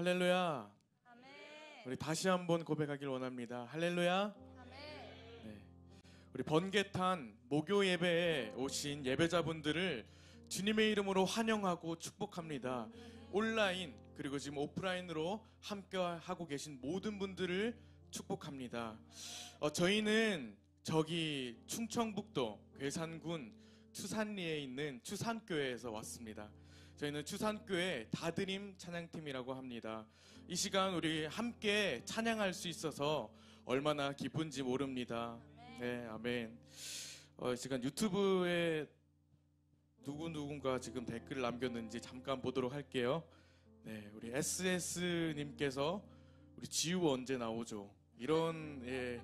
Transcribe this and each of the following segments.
할렐루야. 아멘. 우리 다시 한번 고백하길 원합니다. 할렐루야. 아멘. 네. 우리 번개탄 목요 예배에 오신 예배자분들을 주님의 이름으로 환영하고 축복합니다. 온라인 그리고 지금 오프라인으로 함께 하고 계신 모든 분들을 축복합니다. 어, 저희는 저기 충청북도 괴산군 추산리에 있는 추산교회에서 왔습니다. 저희는 추산교회 다드림 찬양팀이라고 합니다. 이 시간 우리 함께 찬양할 수 있어서 얼마나 기쁜지 모릅니다. 네, 아멘. 어, 이 시간 유튜브에 누구 누군가 지금 댓글을 남겼는지 잠깐 보도록 할게요. 네, 우리 SS 님께서 우리 지우 언제 나오죠? 이런 예,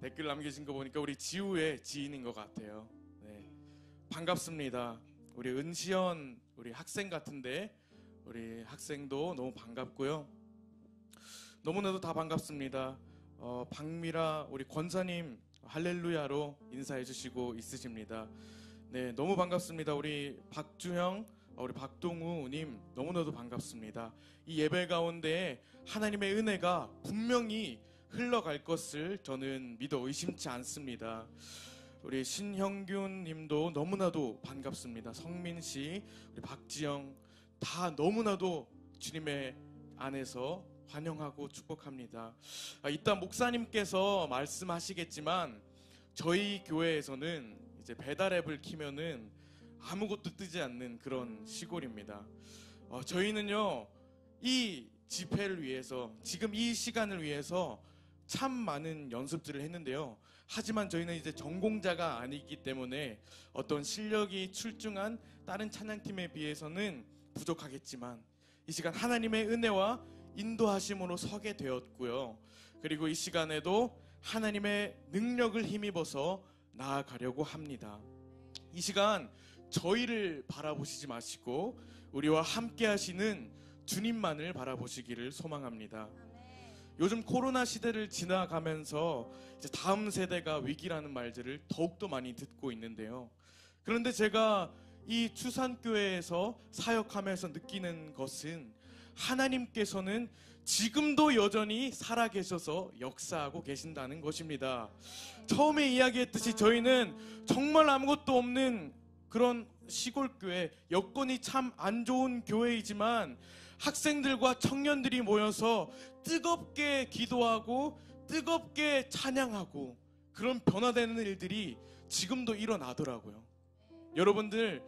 댓글 남기신 거 보니까 우리 지우의 지인인 것 같아요. 네, 반갑습니다. 우리 은시연 우리 학생 같은데 우리 학생도 너무 반갑고요. 너무나도 다 반갑습니다. 어, 박미라 우리 권사님 할렐루야로 인사해 주시고 있으십니다. 네, 너무 반갑습니다. 우리 박주형, 어, 우리 박동우님 너무나도 반갑습니다. 이 예배 가운데 하나님의 은혜가 분명히 흘러갈 것을 저는 믿어 의심치 않습니다. 우리 신형균 님도 너무나도 반갑습니다. 성민 씨, 우리 박지영 다 너무나도 주님의 안에서 환영하고 축복합니다. 아, 이따 목사님께서 말씀하시겠지만 저희 교회에서는 이제 배달 앱을 키면은 아무것도 뜨지 않는 그런 시골입니다. 어, 저희는요 이 집회를 위해서 지금 이 시간을 위해서 참 많은 연습들을 했는데요. 하지만 저희는 이제 전공자가 아니기 때문에 어떤 실력이 출중한 다른 찬양팀에 비해서는 부족하겠지만 이 시간 하나님의 은혜와 인도하심으로 서게 되었고요. 그리고 이 시간에도 하나님의 능력을 힘입어서 나아가려고 합니다. 이 시간 저희를 바라보시지 마시고 우리와 함께 하시는 주님만을 바라보시기를 소망합니다. 요즘 코로나 시대를 지나가면서 이제 다음 세대가 위기라는 말들을 더욱더 많이 듣고 있는데요. 그런데 제가 이 추산교회에서 사역하면서 느끼는 것은 하나님께서는 지금도 여전히 살아계셔서 역사하고 계신다는 것입니다. 처음에 이야기했듯이 저희는 정말 아무것도 없는 그런 시골교회, 여건이 참 안 좋은 교회이지만 학생들과 청년들이 모여서 뜨겁게 기도하고 뜨겁게 찬양하고 그런 변화되는 일들이 지금도 일어나더라고요. 여러분들,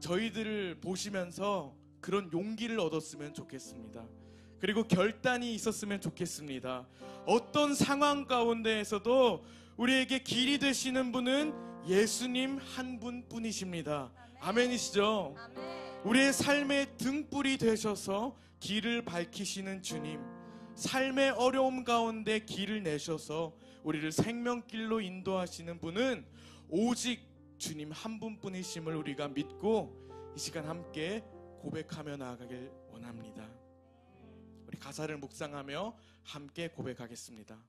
저희들을 보시면서 그런 용기를 얻었으면 좋겠습니다. 그리고 결단이 있었으면 좋겠습니다. 어떤 상황 가운데에서도 우리에게 길이 되시는 분은 예수님 한 분뿐이십니다. 아멘이시죠? 아멘. 우리의 삶의 등불이 되셔서 길을 밝히시는 주님. 삶의 어려움 가운데 길을 내셔서 우리를 생명길로 인도하시는 분은 오직 주님 한 분뿐이심을 우리가 믿고 이 시간 함께 고백하며 나아가길 원합니다. 우리 가사를 묵상하며 함께 고백하겠습니다.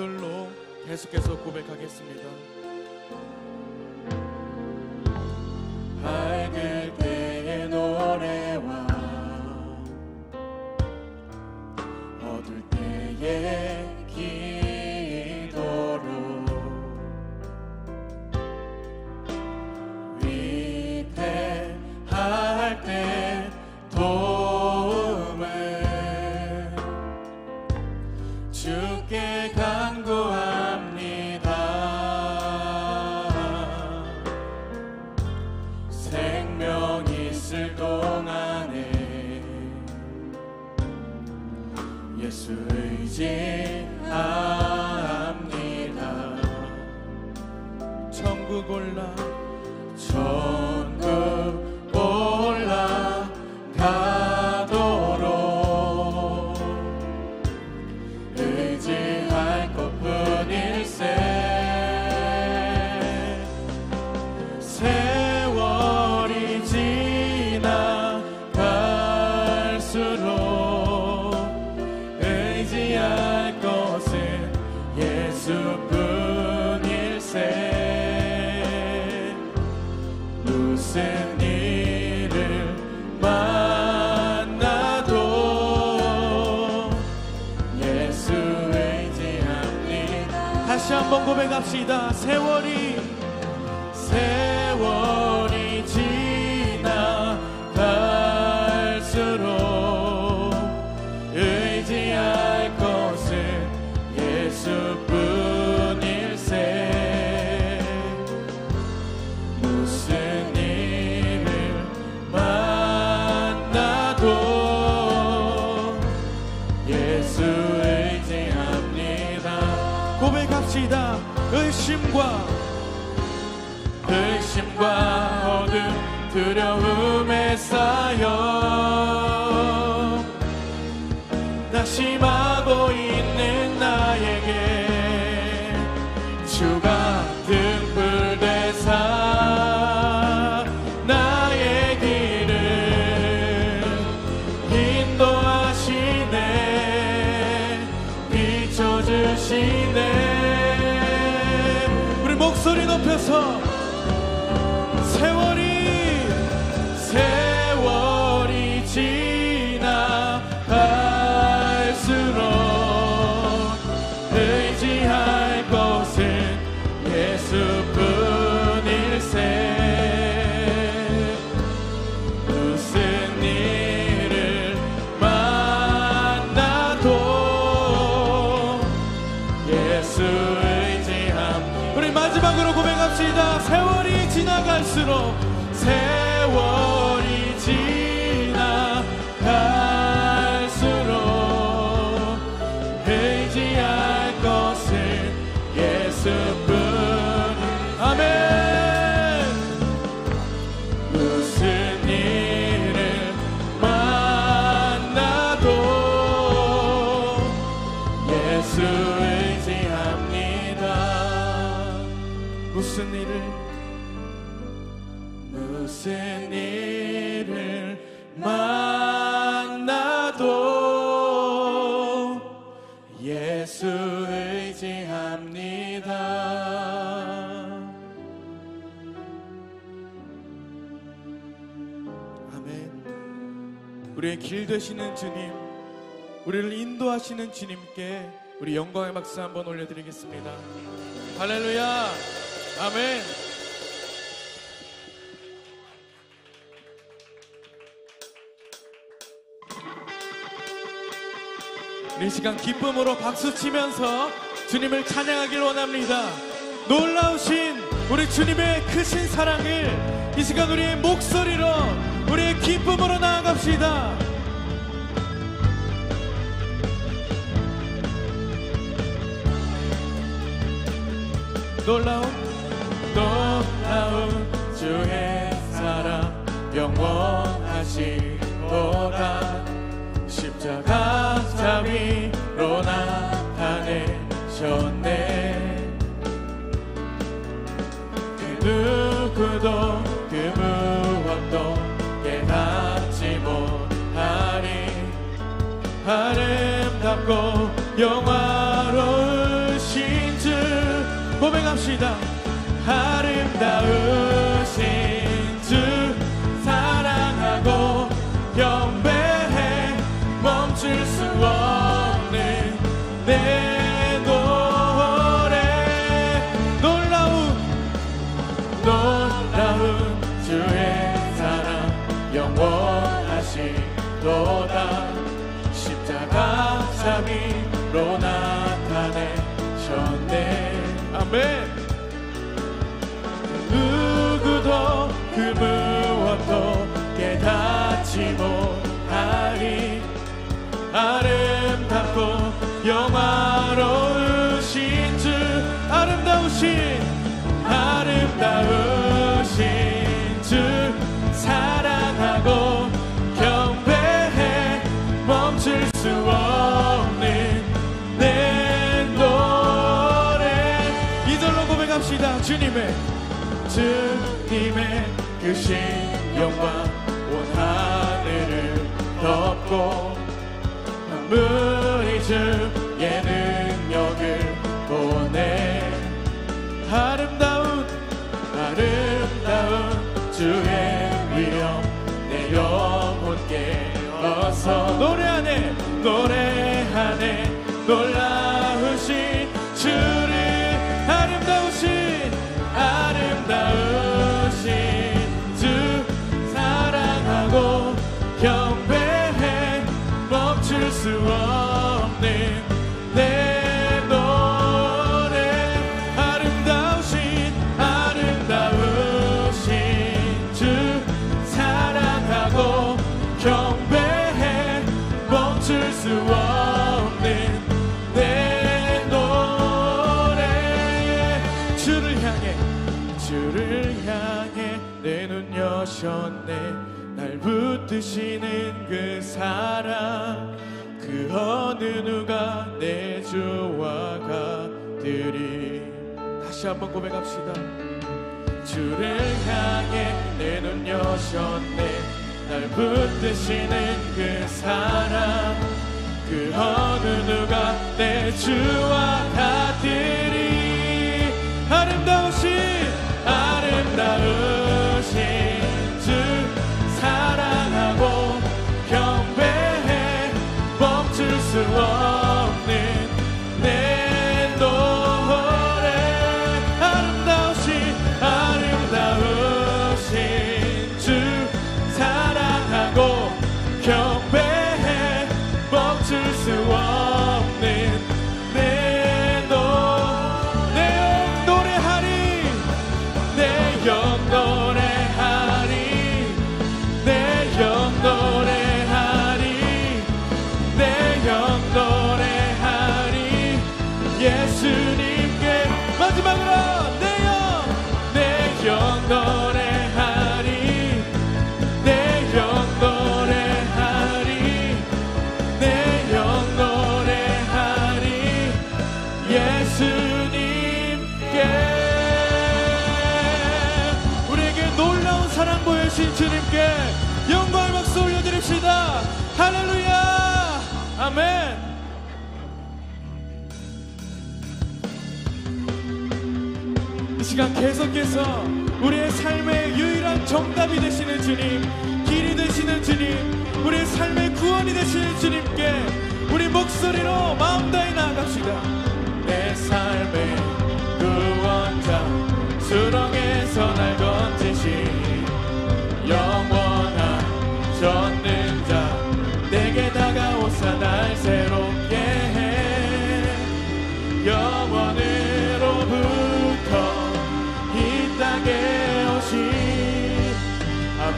절로 계속해서 고백하겠습니다. 의심과 의심과 어둠 두려움에 쌓여 낙심하고 있는 길 되시는 주님, 우리를 인도하시는 주님께 우리 영광의 박수 한번 올려드리겠습니다. 할렐루야. 아멘. 이 시간 기쁨으로 박수 치면서 주님을 찬양하길 원합니다. 놀라우신 우리 주님의 크신 사랑을 이 시간 우리의 목소리로 우리의 기쁨으로 나아갑시다. 놀라운 놀라운 주의 사랑 영원하시도다. 십자가 자비로 나타내셨네. 그 누구도 그 무엇도 깨닫지 못하리 아름답고 영화로우신 고백합시다. 아름다우신 주 사랑하고 경배해 멈출 수 없는 내 노래. 놀라운 놀라운 주의 사랑 영원하시도다. 십자가 자비로 나타내셨네 아멘 누구도 그 무엇도 깨닫지 못하리. 아름답고 영화로우신 주 아름다우신 아름다우 크신 영광 온 하늘을 덮고 만물이 주의 능력을 보내. 아름다운 아름다운 주의 위엄 내 영혼 깨어서 노래하네 노래하네 놀라 누가 내 주와 같으리? 다시 한번 고백합시다. 주를 향해 내 눈 여셨네. 날 붙드시는 그 사랑. 그 어느 누가 내 주와 같으리? 아름다우신 아름다우 멈 시간 계속해서 우리의 삶의 유일한 정답이 되시는 주님, 길이 되시는 주님, 우리의 삶의 구원이 되시는 주님께 우리 목소리로 마음 다해 나아갑시다. 내 삶의 구원자, 수렁에서 날 건지신 영원한 전능자, 내게 다가오사 날 새롭게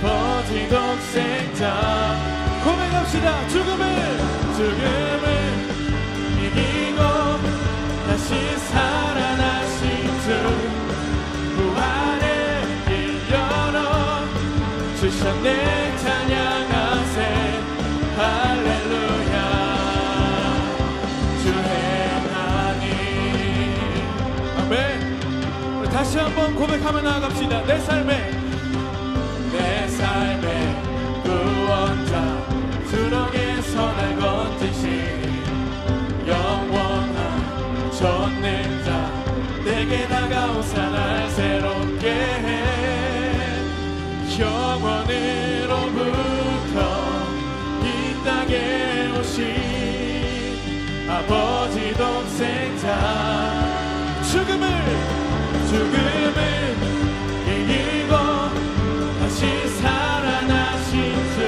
아버지 독생자. 고백합시다. 죽음을 죽음을 이기고 다시 살아나신 주. 부활의 길 열어 주셨네 찬양하세. 할렐루야. 주행하니 아멘. 다시 한번 고백하며 나아갑시다. 내 삶에 내게 다가오사 날 새롭게 해. 영원으로부터 이 땅에 오신 아버지 동생 자. 죽음을 죽음을 이기고 다시 살아나신 주.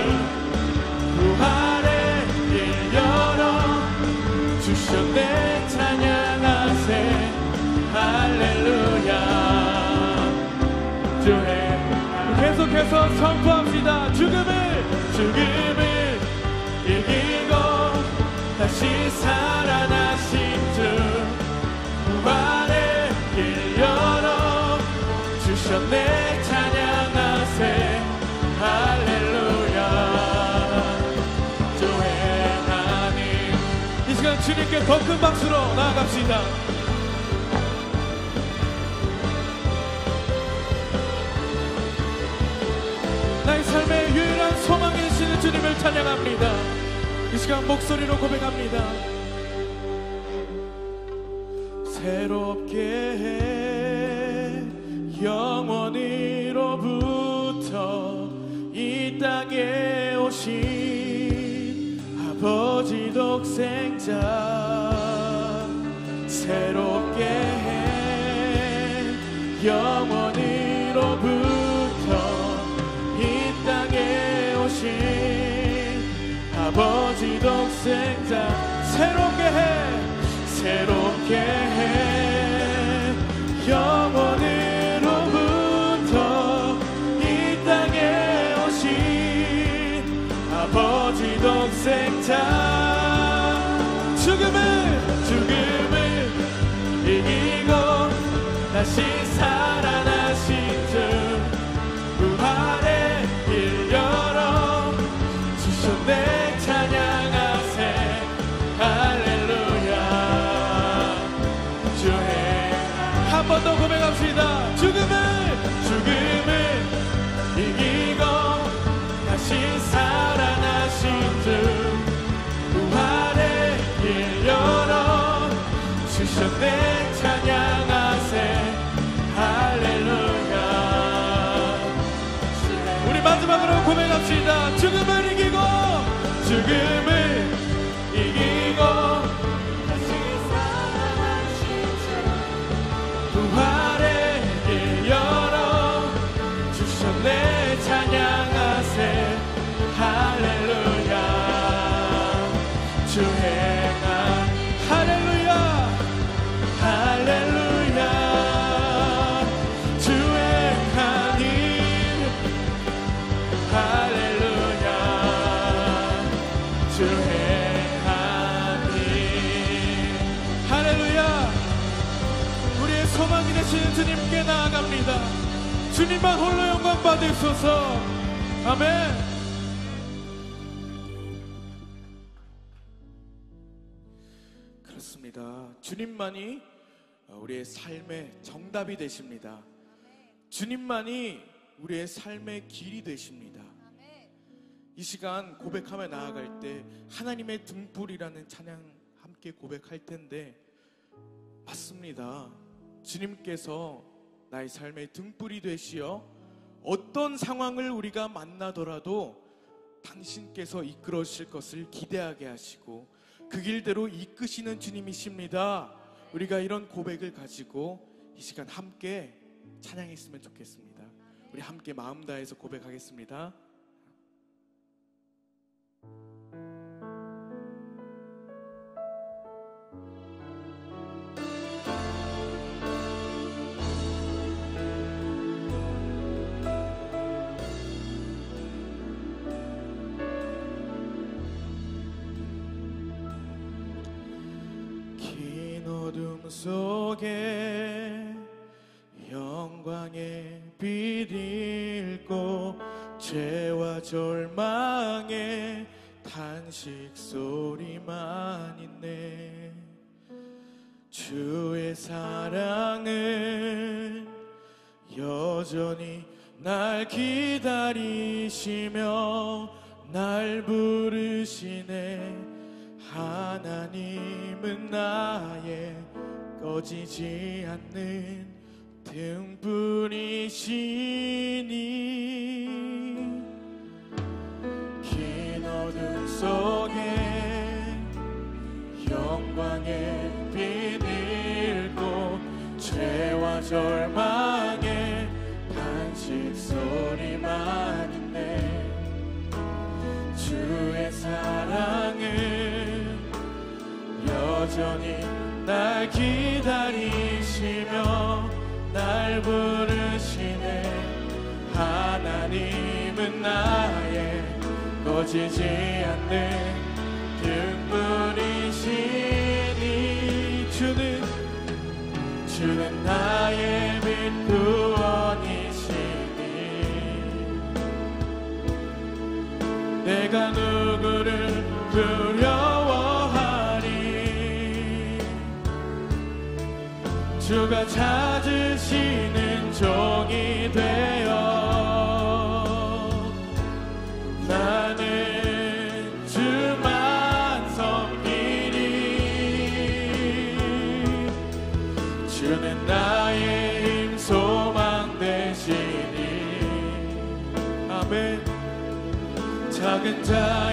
부활의 길 열어 주셨네 계속해서 선포합시다. 죽음을 죽음을 이기고 다시 살아나신 주 부활의 길 열어 주셨네 찬양하세. 할렐루야. 주의 하나님. 이 시간 주님께 더 큰 박수로 나아갑시다 삶의 유일한 소망이시는 주님을 찬양합니다. 이 시간 목소리로 고백합니다. 새롭게 해 영원히로부터 이 땅에 오신 아버지 독생자 새롭게 해. 영원히 새 죽음 나아갑니다. 주님만 홀로 영광 받으소서. 아멘. 그렇습니다. 주님만이 우리의 삶의 정답이 되십니다. 주님만이 우리의 삶의 길이 되십니다. 이 시간 고백하며 나아갈 때 하나님의 등불이라는 찬양 함께 고백할 텐데 맞습니다. 주님께서 나의 삶의 등불이 되시어 어떤 상황을 우리가 만나더라도 당신께서 이끌어 주실 것을 기대하게 하시고 그 길대로 이끄시는 주님이십니다. 우리가 이런 고백을 가지고 이 시간 함께 찬양했으면 좋겠습니다. 우리 함께 마음 다해서 고백하겠습니다. 속에 영광의 빛 잃고 죄와 절망의 탄식 소리만 있네. 주의 사랑은 여전히 날 기다리시며 날 부르시네. 하나님은 나의 꺼지지 않는 등불이시니 긴 어둠 속에 영광의 빛을 잃고 죄와 절망의 반식 소리만 있네. 주의 사랑은 여전히 날 기다리시며 날 부르시네. 하나님은 나의 꺼지지 않는 등불이시니 주는 주는 나의 빛 구원이시니. 내가 누구를 두려 주가 찾으시는 종이 되어 나는 주만 섬기리. 주는 나의 힘 소망 되시니 아멘. 작은 자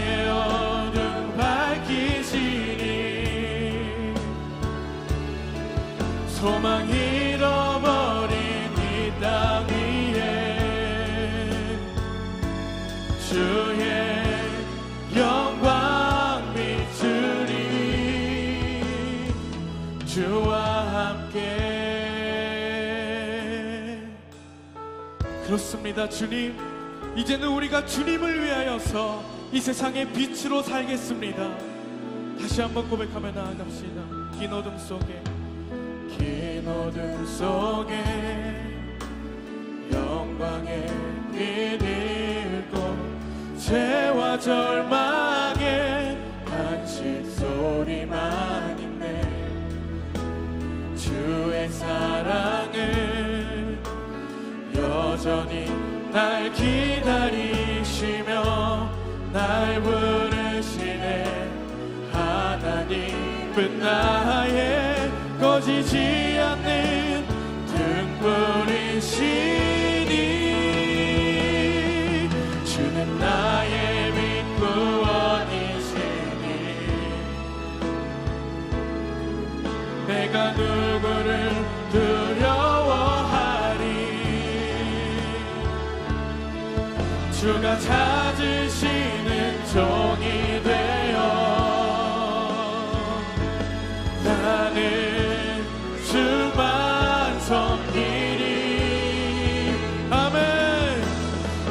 그렇습니다 주님. 이제는 우리가 주님을 위하여서 이 세상의 빛으로 살겠습니다. 다시 한번 고백하며 나아갑시다. 긴 어둠 속에 긴 어둠 속에 영광의 빛 잃고 죄와 절망의 여전히 날 기다리시며 날 부르시네. 하나님은 나의 꺼지지 주가 찾으시는 종이 되어 나는 주만 섬기리. 아멘.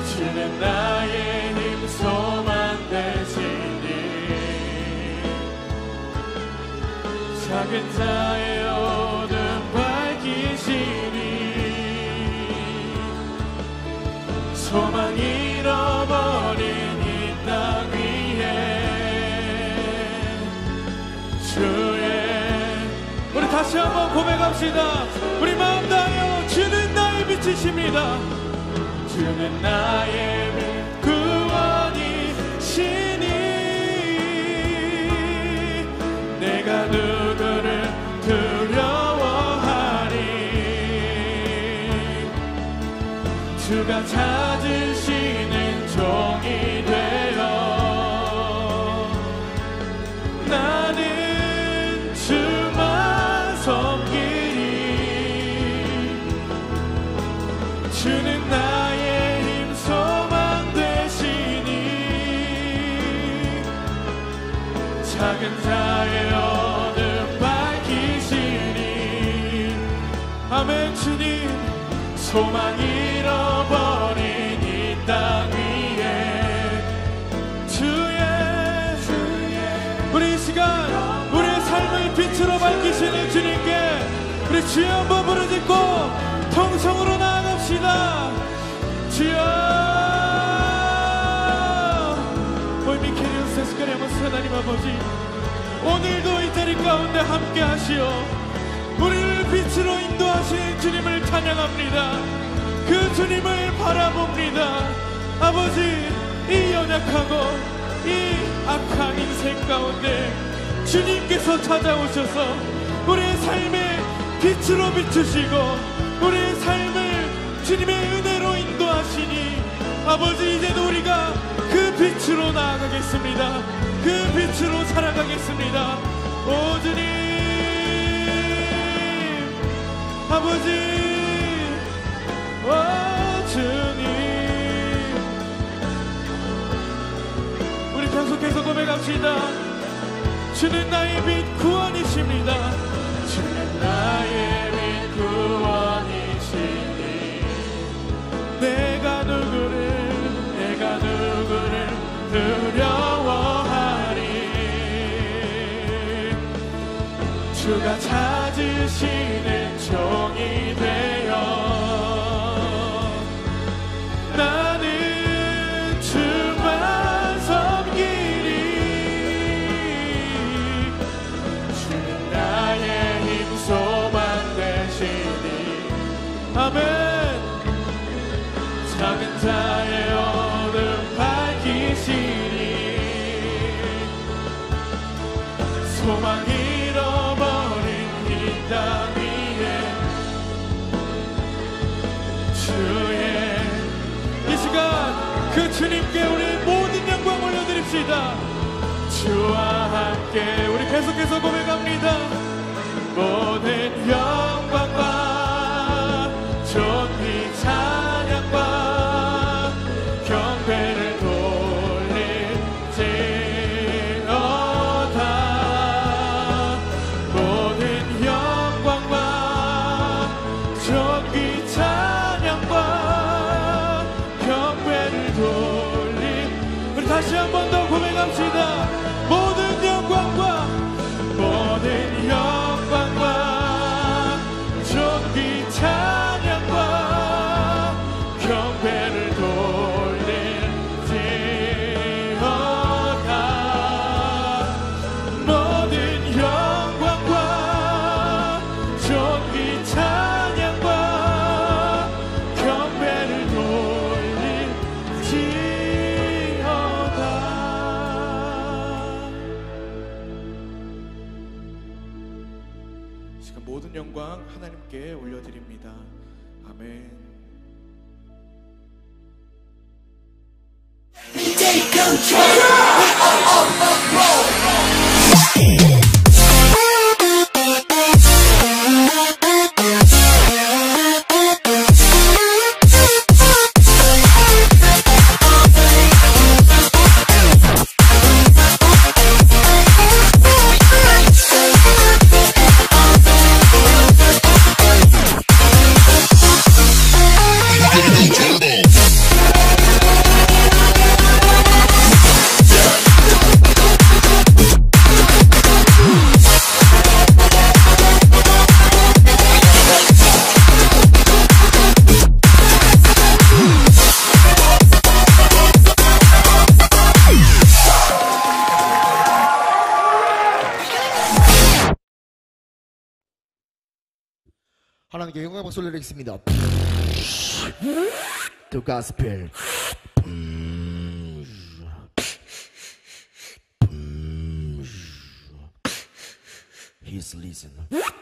주는 나의 힘 소망 되시니. 작은 자의 다시 한번 고백합시다. 우리 마음 다하여 주는 나의 빛이십니다. 주는 나의 빛 구원이시니 내가 누구를 두려워하리? 주가 찾으시 주는 나의 힘 소망 되시니 작은 자의 어둠 밝히시니 아멘 주님. 소망 잃어버린 이 땅 위에 주의 우리 이 시간 우리의 삶을 빛으로 밝히시는 주님께 우리 주여 한번 부르짖고 통성으로 나 아갑시다 주여 오이 미케리오스 스카리아모스 하나님 아버지 오늘도 이 자리 가운데 함께 하시어. 우리를 빛으로 인도하시는 주님을 찬양합니다. 그 주님을 바라봅니다. 아버지 이 연약하고 이 악한 인생 가운데 주님께서 찾아오셔서 우리의 삶의 빛으로 비추시고 우리의 삶을 주님의 은혜로 인도하시니 아버지 이제는 우리가 그 빛으로 나아가겠습니다. 그 빛으로 살아가겠습니다. 오 주님! 아버지! 오 주님! 우리 계속해서 고백합시다. 주는 나의 빛 구원이십니다. 주는 나의 빛 구원 두려워하리. 주가 찾으시는 종이 되어 주와 함께 우리 계속해서 고백합니다. 모든 영광과 존 하나님께 영광 박수 올려드리겠습니다. The Gospel. He's listen. Sino, sa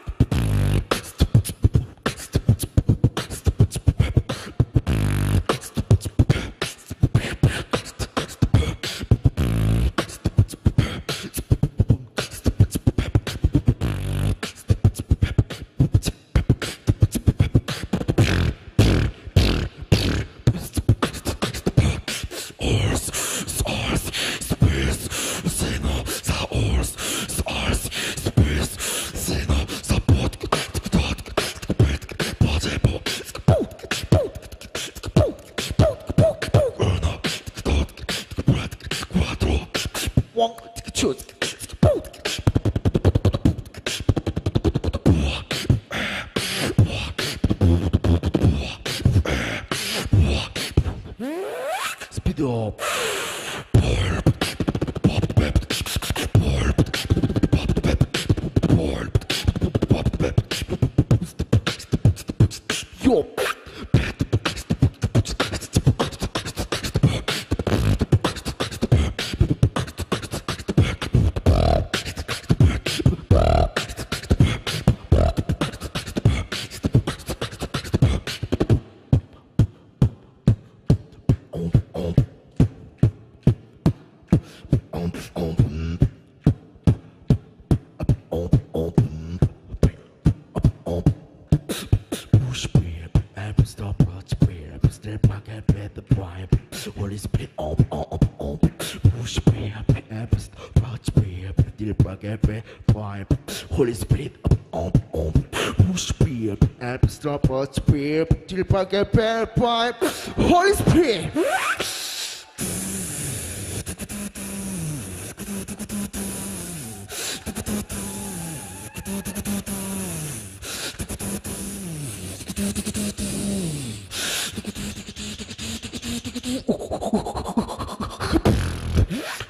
Holy Spirit.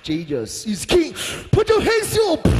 Jesus is King. Put your hands up.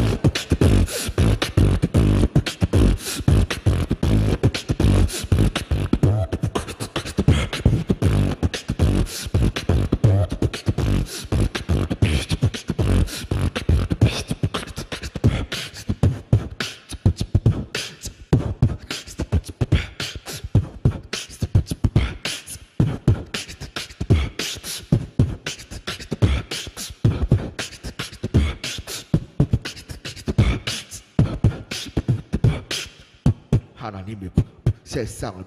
세상을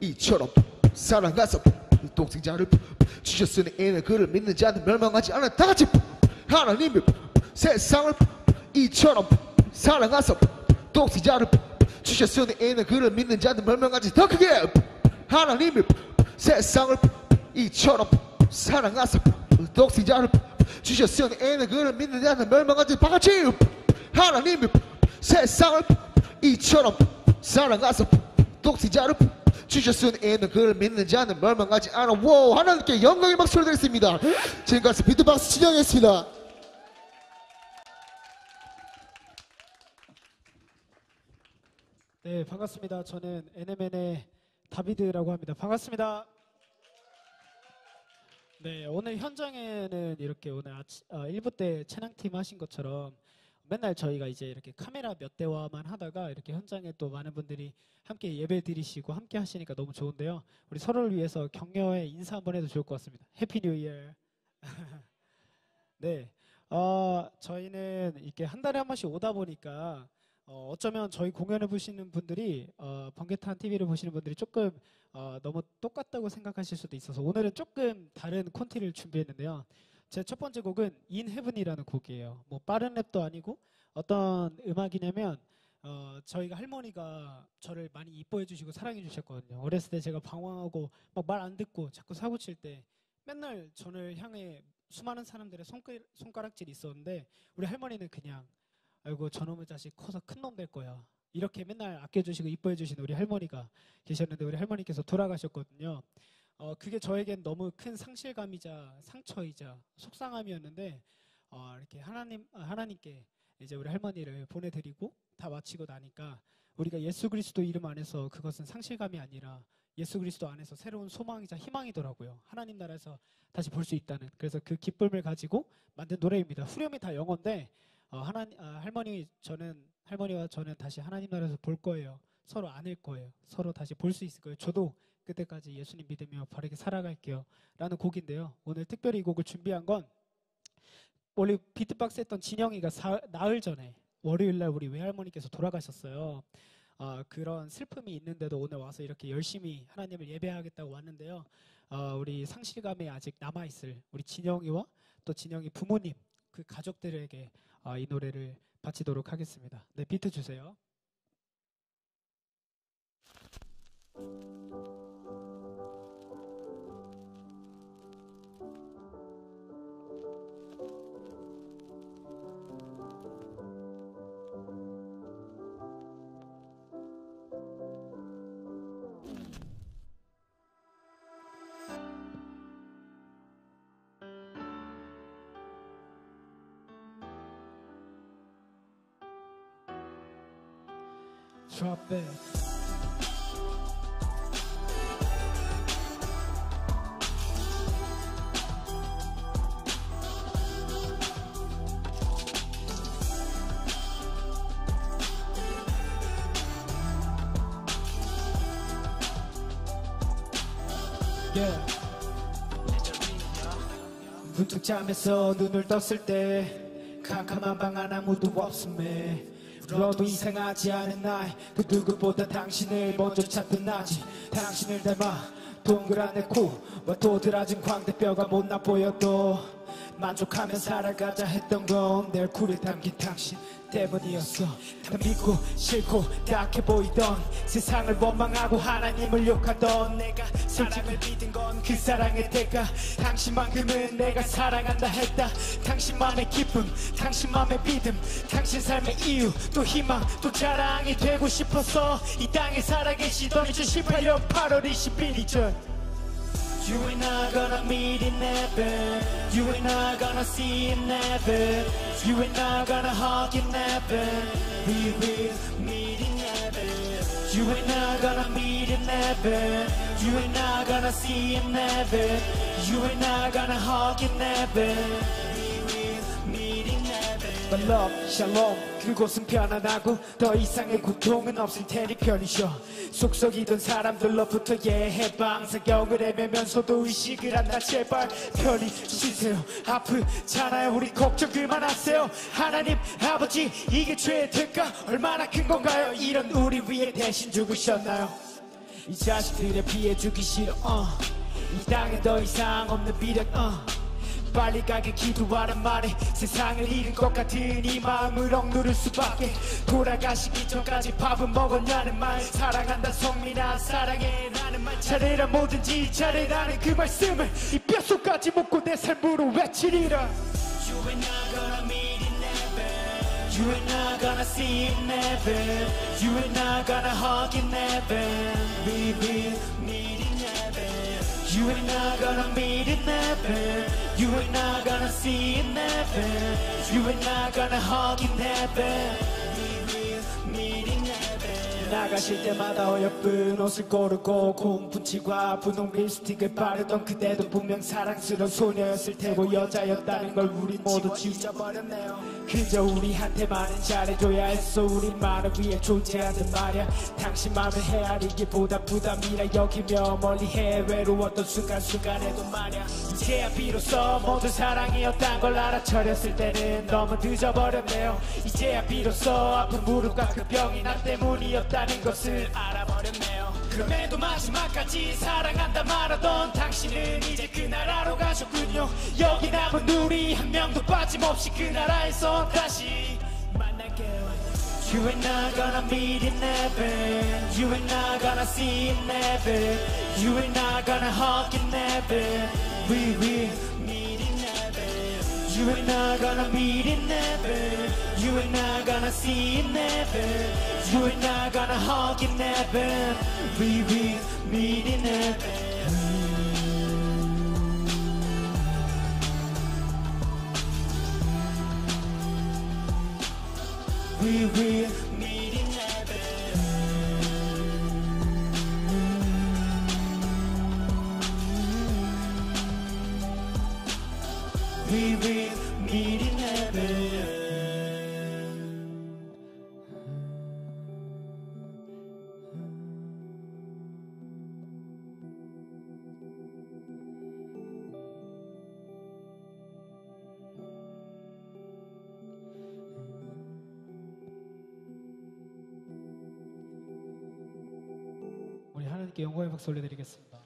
이처럼 사랑하사 동생자를 주셨으니 이는 그를 믿는 자는 멸망하지 않아 다 같이 하나님이 세상을 이처럼 사랑하사 동생자를 주셨으니 이는 그를 믿는 자는 멸망하지 더 크게 하나님이 세상을 이처럼 사랑하사 동생자를 주셨으니 이는 그를 믿는 자는 멸망하지 다 같이 하나님이 세상을 이처럼 사랑하사 독생자를 주셨으니 이는 그를 믿는 자는 멸망하지 않아 워 하나님께 영광의 박수를 드리겠습니다 지금까지 비트박스 진영이었습니다 네, 반갑습니다. 저는 NMN의 다비드라고 합니다. 반갑습니다. 네, 오늘 현장에는 이렇게 오늘 아치, 아, 1부 때 찬양팀 하신 것처럼 맨날 저희가 이제 이렇게 카메라 몇 대와만 하다가 이렇게 현장에 또 많은 분들이 함께 예배 드리시고 함께 하시니까 너무 좋은데요. 우리 서로를 위해서 격려의 인사 한번 해도 좋을 것 같습니다. Happy New Year. 네. 어, 저희는 이렇게 한 달에 한 번씩 오다 보니까 어, 어쩌면 저희 공연을 보시는 분들이 어, 번개탄 TV를 보시는 분들이 조금 어, 너무 똑같다고 생각하실 수도 있어서 오늘은 조금 다른 콘티를 준비했는데요. 제 첫 번째 곡은 In Heaven이라는 곡이에요. 뭐 빠른 랩도 아니고 어떤 음악이냐면 어, 저희가 할머니가 저를 많이 이뻐해 주시고 사랑해 주셨거든요. 어렸을 때 제가 방황하고 막 말 안 듣고 자꾸 사고 칠 때 맨날 저를 향해 수많은 사람들의 손가락, 손가락질이 있었는데 우리 할머니는 그냥 아이고 저놈의 자식 커서 큰 놈 될 거야. 이렇게 맨날 아껴주시고 이뻐해 주시는 우리 할머니가 계셨는데 우리 할머니께서 돌아가셨거든요. 어, 그게 저에겐 너무 큰 상실감이자 상처이자 속상함이었는데 어, 이렇게 하나님 아, 하나님께 이제 우리 할머니를 보내드리고 다 마치고 나니까 우리가 예수 그리스도 이름 안에서 그것은 상실감이 아니라 예수 그리스도 안에서 새로운 소망이자 희망이더라고요. 하나님 나라에서 다시 볼 수 있다는. 그래서 그 기쁨을 가지고 만든 노래입니다. 후렴이 다 영어인데 어, 하나님 아, 할머니 저는 할머니와 저는 다시 하나님 나라에서 볼 거예요. 서로 안을 거예요. 서로 다시 볼 수 있을 거예요. 저도 그때까지 예수님 믿으며 바르게 살아갈게요. 라는 곡인데요. 오늘 특별히 이 곡을 준비한 건 원래 비트박스 했던 진영이가 사, 나흘 전에 월요일 날 우리 외할머니께서 돌아가셨어요. 어, 그런 슬픔이 있는데도 오늘 와서 이렇게 열심히 하나님을 예배하겠다고 왔는데요. 어, 우리 상실감에 아직 남아있을 우리 진영이와 또 진영이 부모님 그 가족들에게 어, 이 노래를 바치도록 하겠습니다. 네, 비트 주세요. 잠에서 눈을 떴을 때 캄캄한 방안 아무도 없음에 불러도 이상하지 않은 나의 그 누구보다 당신을 먼저 찾던 나지. 당신을 닮아 동그란 내 코와 도드라진 광대뼈가 못나 보여도 만족하며 살아가자 했던 건 내 얼굴에 담긴 당신 때문이었어. 다 믿고 싫고 딱해 보이던 세상을 원망하고 하나님을 욕하던 내가 사랑을 믿은 건 그 사랑의 대가 당신만큼은 내가 사랑한다 했다. 당신만의 기쁨 당신만의 믿음 당신 삶의 이유 또 희망 또 자랑이 되고 싶어서 이 땅에 살아계시던 2018년 8월 21일 전 You ain't not gonna meet in heaven. You ain't not gonna see in heaven. You ain't not gonna hug in heaven. We will meet in heaven. You ain't not gonna meet in heaven. You ain't not gonna see in heaven. You ain't not gonna hug in heaven. My love, shalom. 그곳은 편안하고 더 이상의 고통은 없을 테니 편히 쉬어. 속썩이던 사람들로부터 예해방 사경을 헤매면서도 의식을 한다 제발 편히 쉬세요 아프잖아요 우리 걱정 그만하세요 하나님 아버지 이게 죄의 대가 얼마나 큰 건가요 이런 우리 위해 대신 죽으셨나요 이 자식들의 피해 주기 싫어 어. 이 땅에 더 이상 없는 비력 어. 빨리 가게 기도하란 말에 세상을 잃은 것 같은 이 마음을 억누를 수밖에 돌아가시기 전까지 밥은 먹었냐는 말 사랑한다 성민아 사랑해 라는 말 잘해라 뭐든지 잘해라는 그 말씀을 이 뼛속까지 묻고 내 삶으로 외치리라 You ain't not gonna meet in heaven You ain't not gonna see in heaven You ain't not gonna hug in heaven We will meet You ain't not gonna meet in heaven. You ain't not gonna see in heaven. You ain't not gonna hug in heaven. Meet. 나가실 때마다 어여쁜 옷을 고르고 고운분칠과 분홍 립스틱을 바르던 그대도 분명 사랑스러운 소녀였을 테고 여자였다는 걸 우리 모두 잊어버렸네요. 그저 우리한테만은 잘해줘야 했어. 우리만을 위해 존재하는 말야. 당신 마음을 헤아리기보다 부담이라 여기며 멀리 해외로웠던 순간순간에도 말야. 이제야 비로소 모두 사랑이었단 걸 알아차렸을 때는 너무 늦어버렸네요. 이제야 비로소 아픈 무릎과 그 병이 나 때문이었다 는 것을 알아버렸네요 그럼에도 마지막까지 사랑한다 말하던 당신은 이제 그 나라로 가셨군요 여기 남은 우리 한 명도 빠짐없이 그 나라에서 다시 만날게요 You ain't not gonna meet in heaven You ain't not gonna see in heaven You ain't not gonna hug in heaven We will You ain't not gonna meet in heaven. You ain't not gonna see in heaven. You ain't not gonna hug in heaven. We will meet in heaven. We will 하나님께 영광의 박수 올려드리겠습니다.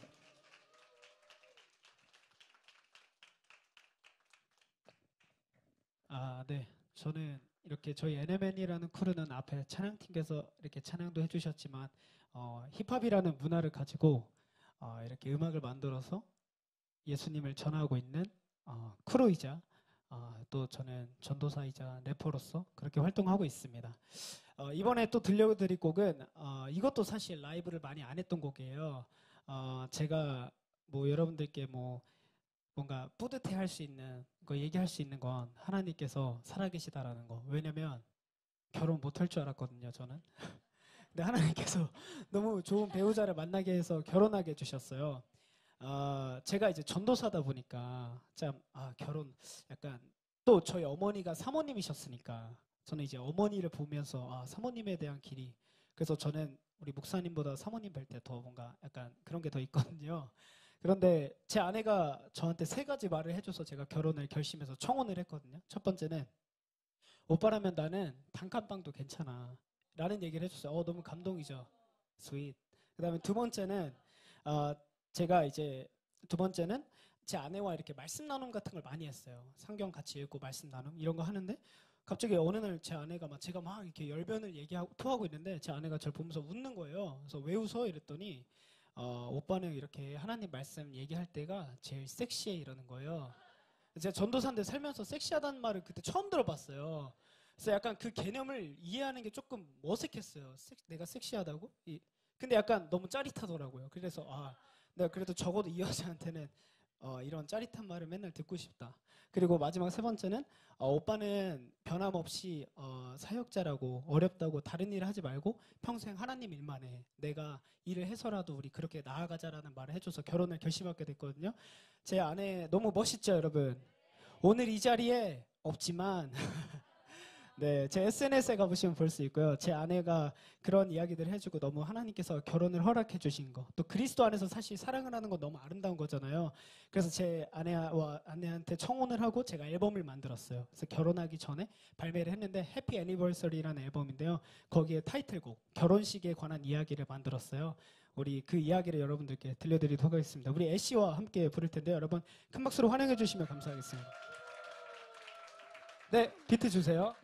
아, 네. 저는 이렇게 저희 NMN이라는 크루는 앞에 찬양팀께서 이렇게 찬양도 해주셨지만 어, 힙합이라는 문화를 가지고 어, 이렇게 음악을 만들어서 예수님을 전하고 있는 어, 크루이자 어, 또 저는 전도사이자 래퍼로서 그렇게 활동하고 있습니다. 어, 이번에 또 들려드릴 곡은 어, 이것도 사실 라이브를 많이 안 했던 곡이에요. 어, 제가 뭐 여러분들께 뭐 뭔가 뿌듯해 할 수 있는 거 얘기할 수 있는 건 하나님께서 살아계시다라는 거. 왜냐면 결혼 못 할 줄 알았거든요, 저는. 근데 하나님께서 너무 좋은 배우자를 만나게 해서 결혼하게 해주셨어요. 아, 제가 이제 전도사다 보니까 참 아, 결혼 약간 또 저희 어머니가 사모님이셨으니까 저는 이제 어머니를 보면서 아, 사모님에 대한 길이 그래서 저는 우리 목사님보다 사모님 뵐 때 더 뭔가 약간 그런 게 더 있거든요. 그런데 제 아내가 저한테 세 가지 말을 해줘서 제가 결혼을 결심해서 청혼을 했거든요. 첫 번째는 오빠라면 나는 단칸방도 괜찮아. 라는 얘기를 해줬어요. 어, 너무 감동이죠. sweet. 그 다음에 두 번째는, 어, 제가 이제 두 번째는 제 아내와 이렇게 말씀 나눔 같은 걸 많이 했어요. 성경 같이 읽고 말씀 나눔 이런 거 하는데 갑자기 어느 날 제 아내가 막 제가 막 이렇게 열변을 얘기하고 토하고 있는데 제 아내가 저를 보면서 웃는 거예요. 그래서 왜 웃어? 이랬더니 어, 오빠는 이렇게 하나님 말씀 얘기할 때가 제일 섹시해 이러는 거예요. 제가 전도사인데 살면서 섹시하다는 말을 그때 처음 들어봤어요. 그래서 약간 그 개념을 이해하는 게 조금 어색했어요. 섹- 내가 섹시하다고? 이- 근데 약간 너무 짜릿하더라고요. 그래서 아, 내가 그래도 적어도 이 여자한테는 어, 이런 짜릿한 말을 맨날 듣고 싶다. 그리고 마지막 세 번째는 어, 오빠는 변함없이 어, 사역자라고 어렵다고 다른 일을 하지 말고 평생 하나님 일만 해. 내가 일을 해서라도 우리 그렇게 나아가자라는 말을 해줘서 결혼을 결심하게 됐거든요. 제 아내 너무 멋있죠, 여러분. 오늘 이 자리에 없지만 네, 제 SNS에 가보시면 볼 수 있고요. 제 아내가 그런 이야기들을 해주고 너무 하나님께서 결혼을 허락해 주신 거, 또 그리스도 안에서 사실 사랑을 하는 건 너무 아름다운 거잖아요. 그래서 제 아내와 아내한테 청혼을 하고 제가 앨범을 만들었어요. 그래서 결혼하기 전에 발매를 했는데 해피 애니버서리라는 앨범인데요. 거기에 타이틀곡 결혼식에 관한 이야기를 만들었어요. 우리 그 이야기를 여러분들께 들려드리도록 하겠습니다. 우리 애쉬와 함께 부를 텐데 여러분 큰 박수로 환영해 주시면 감사하겠습니다. 네, 비트 주세요.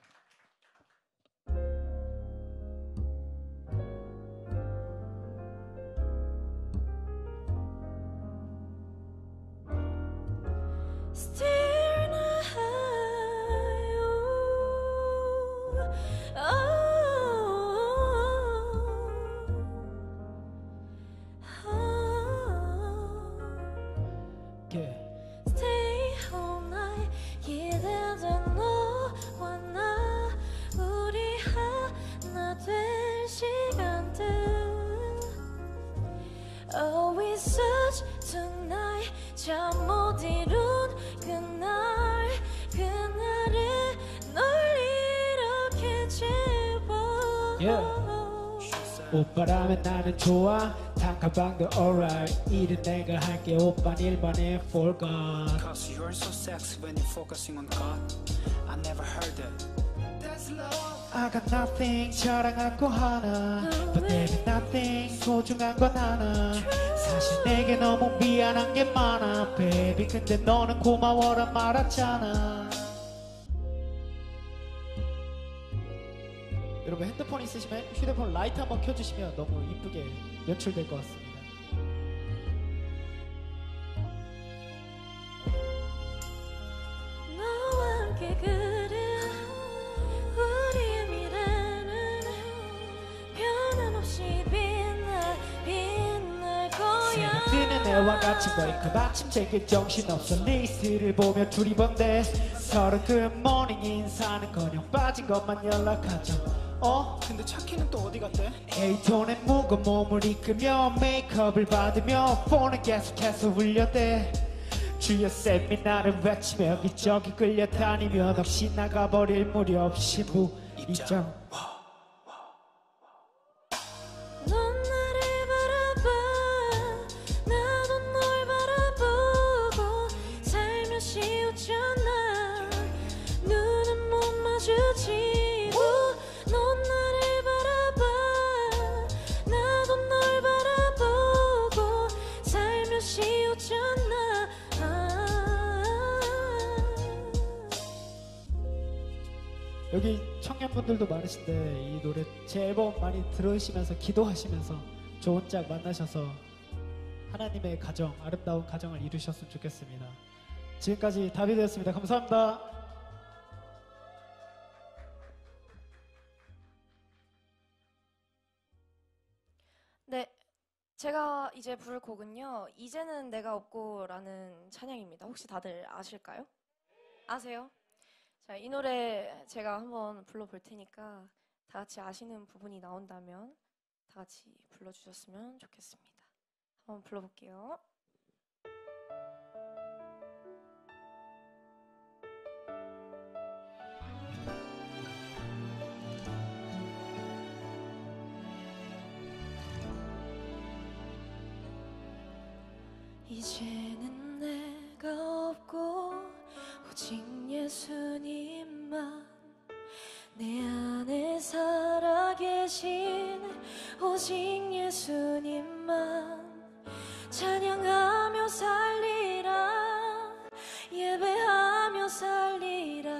Such tonight 잠못 이룬 그날 그날에 널 이렇게 제발 Yeah. 오빠라면 나는 좋아 단가방도 alright 일은 내가 할게 오빠 일만에 for God Cause you're so sexy when you're focusing on God. I never heard it. I got nothing 자랑하고 하나 But there nothing 소중한 건 하나 사실 내게 너무 미안한 게 많아 Baby. 근데 너는 고마워라 말았잖아. 여러분 핸드폰 있으시면 휴대폰 라이트 한번 켜주시면 너무 이쁘게 연출될 것 같습니다 같이 break 아침 제게 정신없어? 리스트를 보며 둘이 번데 서로 굿모닝 인사는커녕 빠진 것만 연락하죠. 어? 근데 차키는 또 어디 갔대? 에이톤의 무거운 몸을 이끌며 메이크업을 받으며 폰을 계속해서 울려대. 주여 쌤이 나를 외치며 여기저기 끌려다니며 없이 나가버릴 무렵 신부 입장 청년분들도 많으신데 이 노래 제 앨범 많이 들으시면서 기도하시면서 좋은 짝 만나셔서 하나님의 가정 아름다운 가정을 이루셨으면 좋겠습니다. 지금까지 다비드였습니다. 감사합니다. 네, 제가 이제 부를 곡은요. 이제는 내가 없고라는 찬양입니다. 혹시 다들 아실까요? 아세요? 자, 이 노래 제가 한번 불러볼 테니까 다 같이 아시는 부분이 나온다면 다 같이 불러주셨으면 좋겠습니다. 한번 불러볼게요. 살아계신 오직 예수님만 찬양하며 살리라 예배하며 살리라.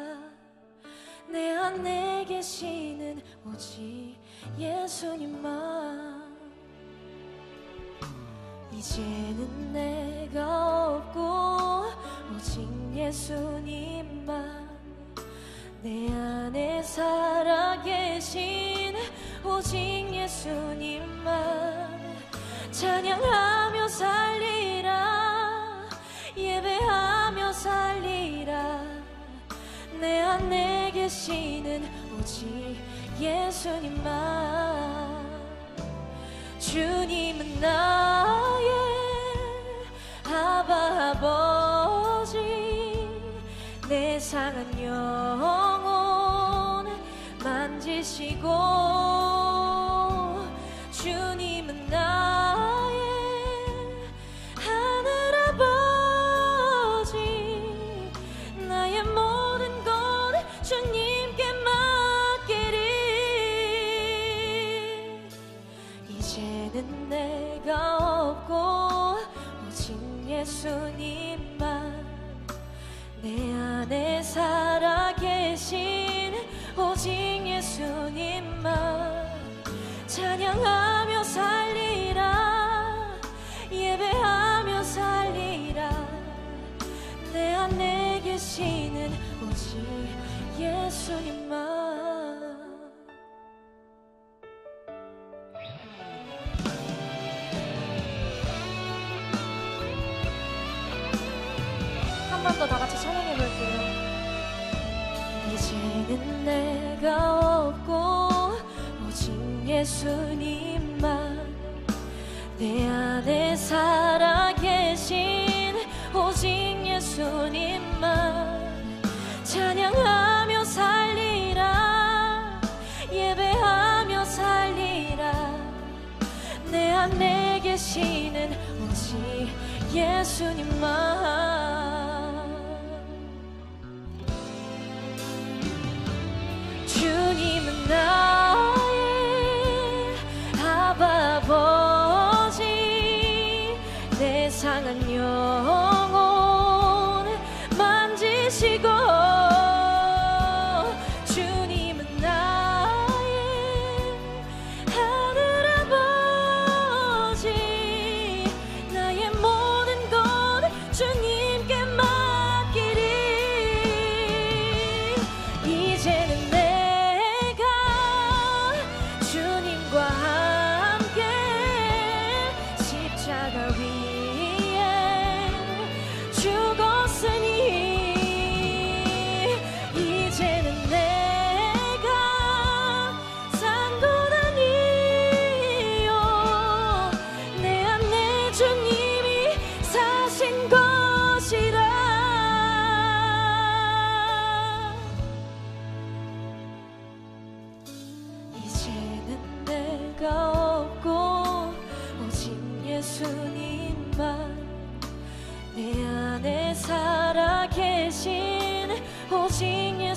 내 안에 계시는 오직 예수님만. 이제는 내가 없고 오직 예수님 오직 예수님만 찬양하며 살리라 예배하며 살리라. 내 안에 계시는 오직 예수님만. 주님은 나의 아바 아버지. 내 상한 영혼 만지시고 찬양하며 살리라. 예배하며 살리라. 내 안에 계시는 오직 예수님만 한 번 더 다 같이 찬양해 볼게요. 이제는 내가 예수님만 내 안에 살아계신 오직 예수님만 찬양하며 살리라 예배하며 살리라. 내 안에 계시는 오직 예수님만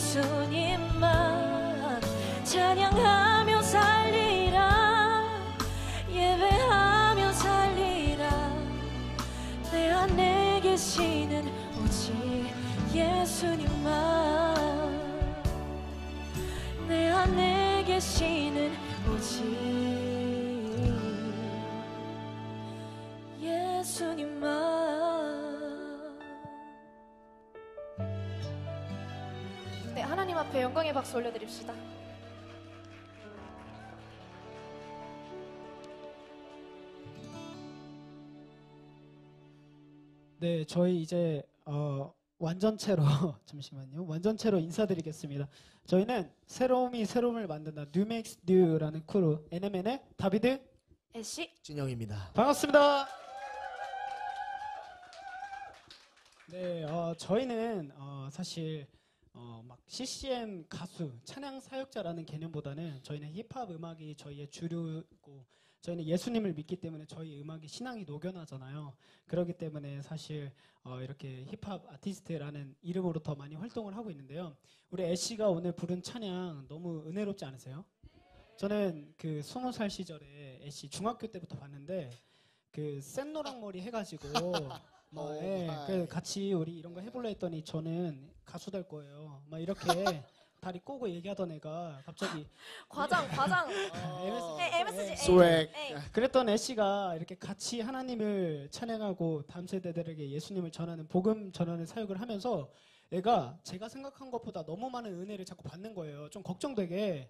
예수님만 찬양하며 살리라. 예배하며 살리라. 내 안에 계시는 오직 예수님만 내 안에 계시는 앞에 영광의 박수 올려드립시다 네, 저희 이제 어, 완전체로 잠시만요. 완전체로 인사드리겠습니다. 저희는 새로움이 새로움을 만든다. New Makes New라는 crew NMN의 다비드 애쉬 진영입니다. 반갑습니다. 네, 어, 저희는 어, 사실 어, 막 CCM 가수, 찬양 사역자라는 개념보다는 저희는 힙합 음악이 저희의 주류고 저희는 예수님을 믿기 때문에 저희 음악이 신앙이 녹여나잖아요. 그렇기 때문에 사실 어, 이렇게 힙합 아티스트라는 이름으로 더 많이 활동을 하고 있는데요. 우리 애쉬가 오늘 부른 찬양 너무 은혜롭지 않으세요? 저는 그 스무 살 시절에 애쉬 중학교 때부터 봤는데 그 센노랑 머리 해가지고 막 오 예. 그 같이 우리 이런 거 해볼래 했더니 저는 가수 될 거예요. 막 이렇게 다리 꼬고 얘기하던 애가 갑자기 과장, 과장. MS 네, MSG. 스웩. 에이. 그랬던 애쉬가 이렇게 같이 하나님을 찬양하고 다음 세대들에게 예수님을 전하는 복음 전하는 사역을 하면서 애가 제가 생각한 것보다 너무 많은 은혜를 자꾸 받는 거예요. 좀 걱정되게.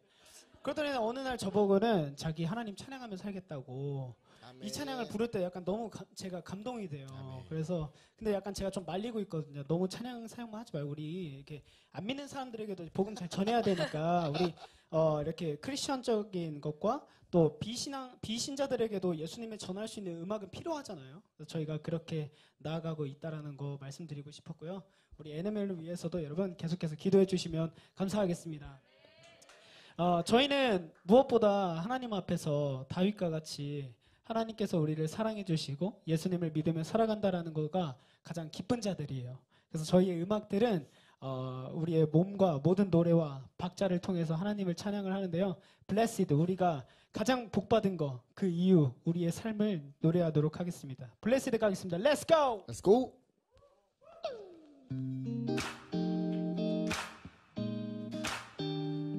그러더니 어느 날 저보고는 자기 하나님 찬양하며 살겠다고 이 찬양을 부를 때 약간 너무 가- 제가 감동이 돼요. 그래서 근데 약간 제가 좀 말리고 있거든요. 너무 찬양 사용만 하지 말고 우리 이렇게 안 믿는 사람들에게도 복음 잘 전해야 되니까 우리 어 이렇게 크리스천적인 것과 또 비신앙 비신자들에게도 예수님을 전할 수 있는 음악은 필요하잖아요. 저희가 그렇게 나아가고 있다라는 거 말씀드리고 싶었고요. 우리 NML을 위해서도 여러분 계속해서 기도해 주시면 감사하겠습니다. 어, 저희는 무엇보다 하나님 앞에서 다윗과 같이 하나님께서 우리를 사랑해 주시고 예수님을 믿으며 살아간다라는 거가 가장 기쁜 자들이에요. 그래서 저희의 음악들은 어, 우리의 몸과 모든 노래와 박자를 통해서 하나님을 찬양을 하는데요. Blessed 우리가 가장 복받은 거 그 이유 우리의 삶을 노래하도록 하겠습니다. Blessed 가겠습니다. Let's go. Let's go.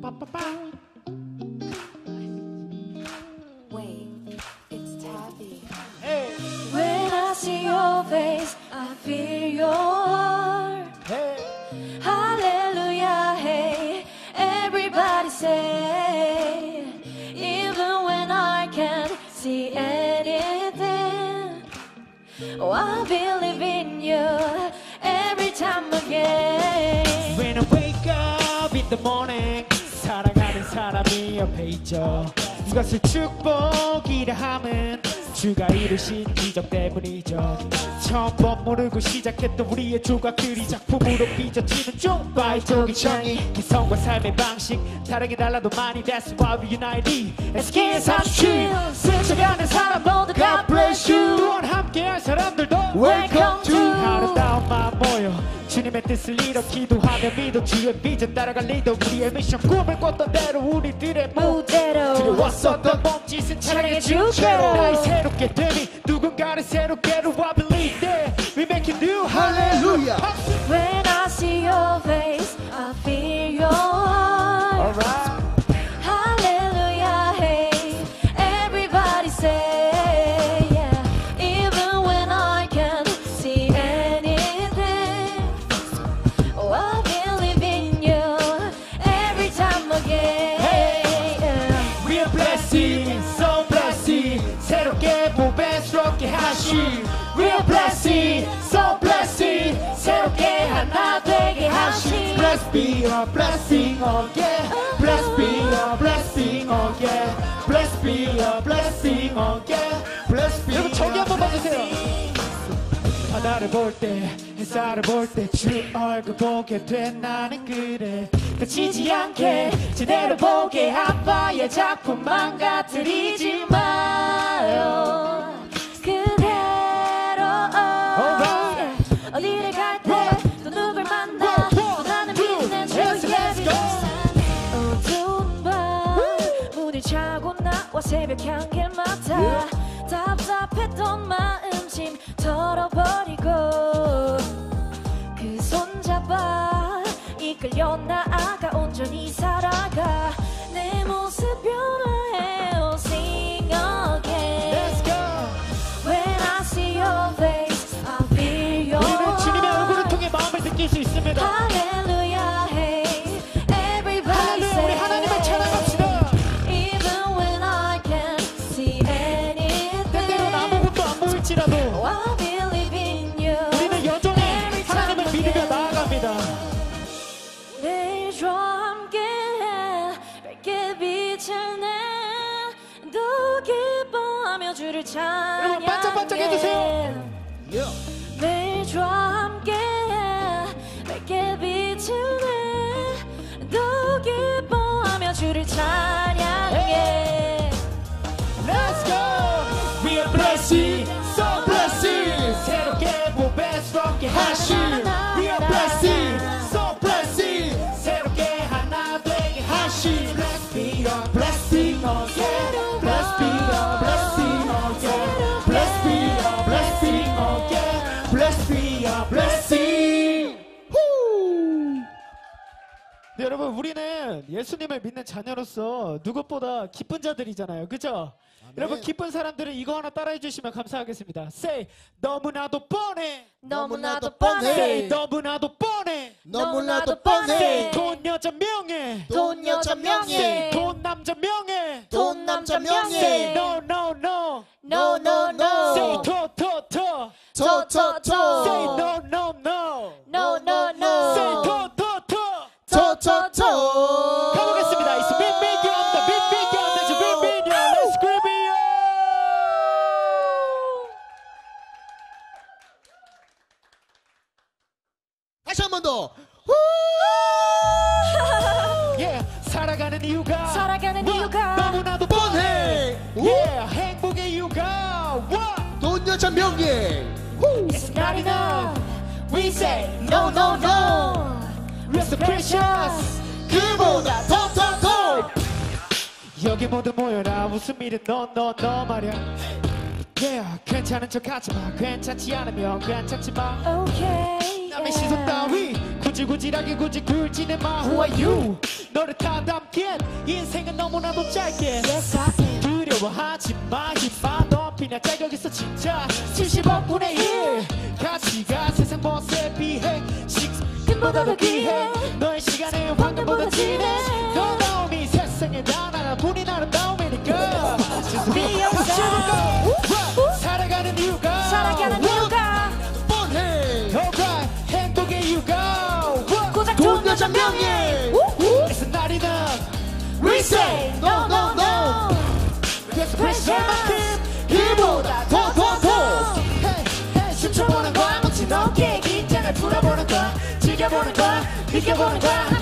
빠빠빠. your face, I feel your heart. hey. Hallelujah, hey, everybody say, even when I can't see anything, oh, I believe in you every time again. When I wake up in the morning 사랑하는 사람이 옆에 있죠 이것을 축복이라 함은 주가 이루신 기적 때문이죠. 처음 법 모르고 시작했던 우리의 조각들이 작품으로 빚어지는 좁아의 조기창이 기성과 삶의 방식 다르게 달라도 많이 That's why we unite SK의 사실 스쳐가는 사람 모두 God bless you. 또한 함께할 사람들도 Welcome to 아름다운 마음 모여 주님의 뜻을 이뤄 기도하며 믿어 주의 비전 따라갈 리더 우리의 미션 꿈을 꿨던 대로 우리들의 무대로 두려웠었던 몸짓은 찬양의 주체로 나의 새롭게 됨이 누군가를 새롭게로 I believe that we make it new Hallelujah. When I see your face, I feel your heart. 하시 Bless be a blessing oh yeah Bless be a blessing oh yeah Bless be a blessing oh yeah Bless be 여러분 저기 한번 봐주세요 바다를 볼 때 햇살을 볼 때 주 얼굴 보게 돼 나는 그래 그치지 않게 제대로 보게 아빠의 작품 망가뜨리지 마요 와 새벽 향기마다 답답했던 마음심 털어버리고 그 손잡아 이끌려 나아가 온전히 살아가 내 모습 변화해요 Sing again Let's go. When I see your face I feel your 우리는 주님의 얼굴을 통해 마음을 느낄 수 있습니다 반짝반짝 해주세요. 내 주와 함께 밝게 빛을 내또 기뻐하며 주를 찬양해. Let's go. We are blessing so blessing 새롭게 보배스럽게 하시 여러분 우리는 예수님을 믿는 자녀로서 누구보다 기쁜 자들이잖아요. 그죠? 여러분 기쁜 사람들은 이거 하나 따라해 주시면 감사하겠습니다. Say 너무나도 뻔해. 너무나도 Say 뻔해. 너무나도 뻔해. 너무나도 뻔해. Say 돈 여자 명예. 돈 여자 명예. Say 돈 남자 명예. 돈 남자 Say 명예. no no no. No no no. Say 토토토. 저, 저, 저. Say no no no. No no no. Say 토 저저저 가보겠습니다. It's Big Big on the Big Big on the Big Big on Let's scream it 다시 한 번 더. Yeah 살아가는 이유가 살아가는 와, 이유가 너무나도 뻔해. Yeah 행복의 이유가 와 돈 여자 명예. It's not enough. We say no no no. We're so precious 그보다 더더 더. 여기 모두 모여라. 무슨 일은 너너너 말야. Yeah 괜찮은 척 하지마. 괜찮지 않으면 괜찮지마. Okay. 남의 시선 따위 굳이 굳이하게 굳이 굴지는 마. Who are you? 너를 다 담긴 인생은 너무나도 짧게. Yes I am. 두려워하지 마. 힘만 넘피냐 자격 있어 진짜. 75분의 1 가치가 세상 멋에 비해 금보다 더 귀해. 너의 시간은 황금보다 진해 너 나옴이 세상에 단 하나뿐인 아름다움이 거야 느껴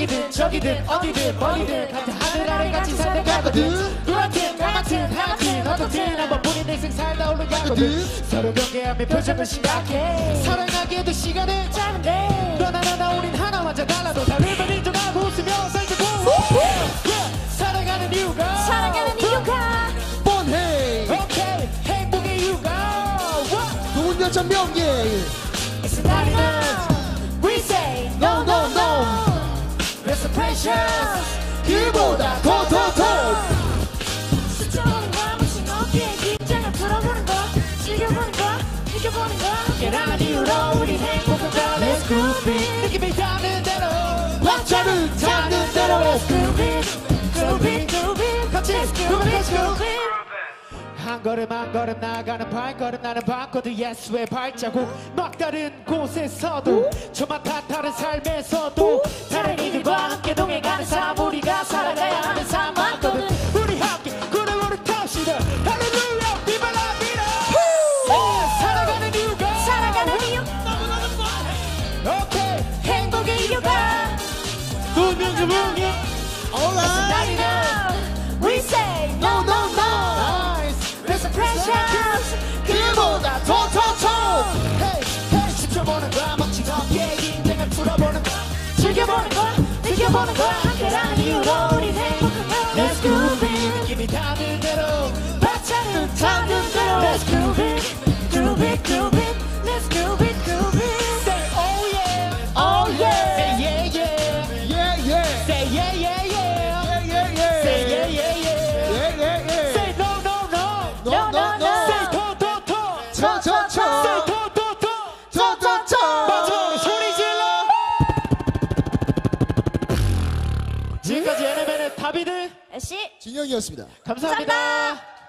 여기든 저기든 어디든 뭐이든 같은 하늘 아래 같이 살다 가거든 누같은 나같은 하같은 어떻든 한 번뿐인 인생 살다 올라가거든 가거든. 서로 경계하며 표정을 심각해 사랑하기에도 시간은 짧은데. 너나 나나 우린 하나 완전 달라도 다름을 인정하고 웃으며 살자고 Yeah, 살아가는 이유가 살아가는 이유가 뻔해. 오케이 행복의 이유가 와. 돈 여자 명예. It 느낌이 닿는 대로 박자를 찾는 대로. It groove it 같이 groove it 한 걸음 한 걸음 나가는 발걸음 나는 바코드 예수의 발자국 막다른 곳에서도 저만 다 다른 삶에서도 다른 이들과 함께 동행하는 삶. 우리가 살아가야 하는 삶 많거든 느껴보는 거야 함께라는 이유로 우리 행복한 걸 Let's groove it 느낌이 닿는 대로 박자는 타는 대로 Let's groove it 애쉬 진영이었습니다. 감사합니다.